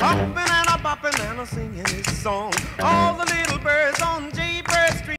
jumping and a bopping and a singing his song. All